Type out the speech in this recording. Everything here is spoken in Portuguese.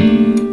Música